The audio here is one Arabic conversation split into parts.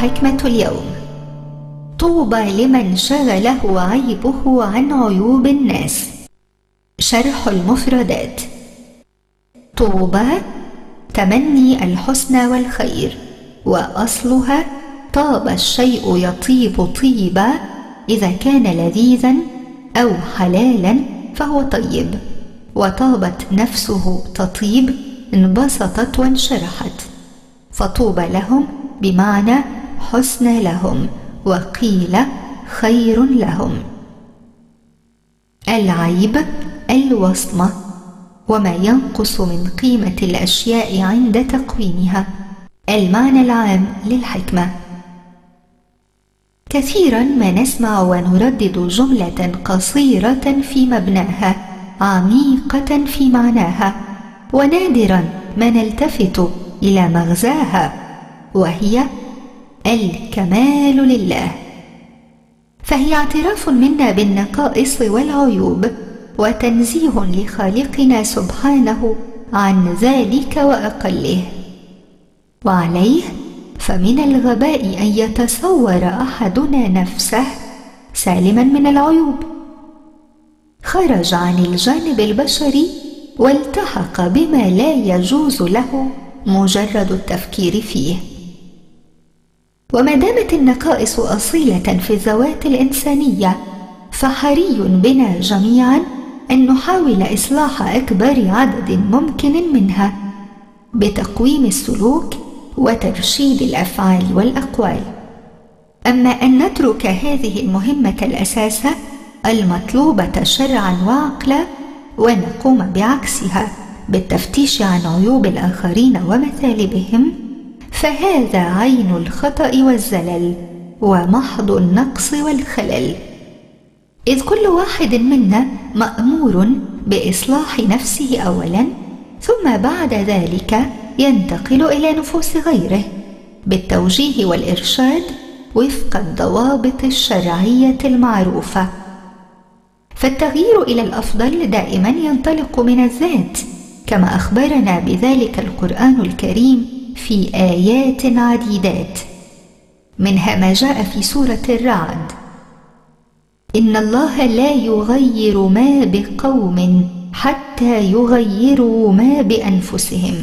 حكمة اليوم. طوبى لمن شغله عيبه عن عيوب الناس. شرح المفردات. طوبى تمني الحسن والخير وأصلها طاب الشيء يطيب طيبا إذا كان لذيذا أو حلالا فهو طيب. وطابت نفسه تطيب انبسطت وانشرحت. فطوبى لهم بمعنى حسن لهم وقيل خير لهم. العيب الوصمة وما ينقص من قيمة الأشياء عند تقويمها. المعنى العام للحكمة. كثيرا ما نسمع ونردد جملة قصيرة في مبناها عميقة في معناها ونادرا ما نلتفت إلى مغزاها وهي الكمال لله. فهي اعتراف منا بالنقائص والعيوب وتنزيه لخالقنا سبحانه عن ذلك وأقله. وعليه فمن الغباء أن يتصور أحدنا نفسه سالما من العيوب. خرج عن الجانب البشري والتحق بما لا يجوز له مجرد التفكير فيه. وما دامت النقائص أصيلة في الذوات الإنسانية فحري بنا جميعا أن نحاول إصلاح أكبر عدد ممكن منها بتقويم السلوك وترشيد الأفعال والأقوال. أما أن نترك هذه المهمة الاساسه المطلوبة شرعا وعقلا ونقوم بعكسها بالتفتيش عن عيوب الآخرين ومثالبهم فهذا عين الخطأ والزلل ومحض النقص والخلل. إذ كل واحد منا مأمور بإصلاح نفسه اولا ثم بعد ذلك ينتقل إلى نفوس غيره بالتوجيه والإرشاد وفق الضوابط الشرعية المعروفة. فالتغيير إلى الأفضل دائما ينطلق من الذات كما أخبرنا بذلك القرآن الكريم في آيات عديدات. منها ما جاء في سورة الرعد. إن الله لا يغير ما بقوم حتى يغيروا ما بأنفسهم.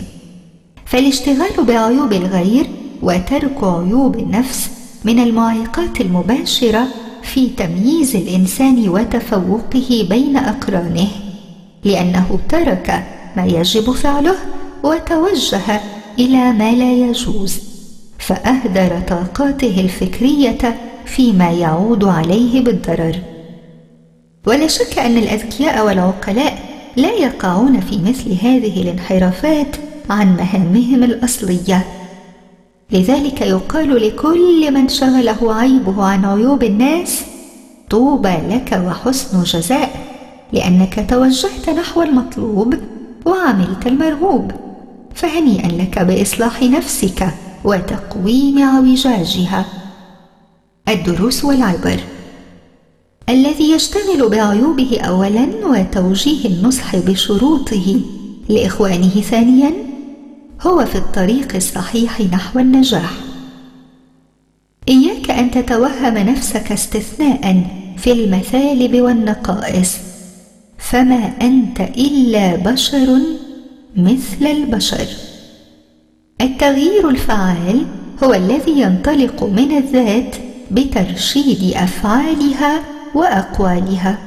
فالاشتغال بعيوب الغير وترك عيوب النفس من المعيقات المباشرة في تمييز الإنسان وتفوقه بين أقرانه لأنه ترك ما يجب فعله وتوجه إلى ما لا يجوز فأهدر طاقاته الفكرية فيما يعود عليه بالضرر. ولا شك أن الأذكياء والعقلاء لا يقعون في مثل هذه الانحرافات عن مهامهم الأصلية. لذلك يقال لكل من شغله عيبه عن عيوب الناس طوبى لك وحسن جزاء لأنك توجهت نحو المطلوب وعملت المرغوب. فهنيئا لك بإصلاح نفسك وتقويم اعوجاجها الدروس والعبر. الذي يشتغل بعيوبه اولا وتوجيه النصح بشروطه لإخوانه ثانيا هو في الطريق الصحيح نحو النجاح. إياك أن تتوهم نفسك استثناء في المثالب والنقائص فما أنت إلا بشر مثل البشر. التغيير الفعال هو الذي ينطلق من الذات بترشيد أفعالها وأقوالها.